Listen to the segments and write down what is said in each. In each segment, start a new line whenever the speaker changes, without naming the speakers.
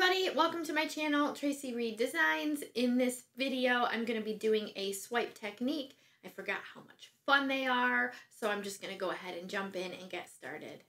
everybody, welcome to my channel, Tracie Reed Designs. In this video, I'm going to be doing a swipe technique. I forgot how much fun they are, so I'm just going to go ahead and jump in and get started.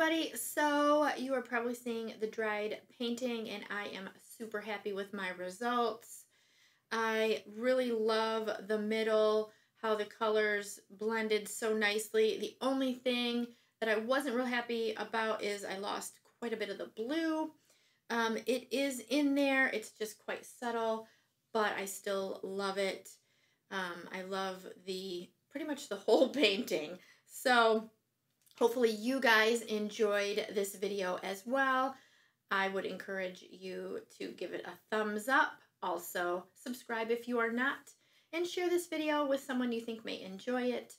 Everybody, so you are probably seeing the dried painting and I am super happy with my results. I really love the middle, how the colors blended so nicely. The only thing that I wasn't real happy about is I lost quite a bit of the blue. Um, it is in there, it's just quite subtle, but I still love it. Um, I love the pretty much the whole painting. So Hopefully you guys enjoyed this video as well. I would encourage you to give it a thumbs up. Also, subscribe if you are not. And share this video with someone you think may enjoy it.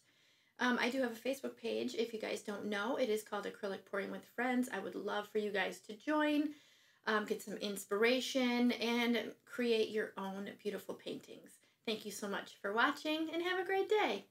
Um, I do have a Facebook page. If you guys don't know, it is called Acrylic Pouring with Friends. I would love for you guys to join, um, get some inspiration, and create your own beautiful paintings. Thank you so much for watching, and have a great day.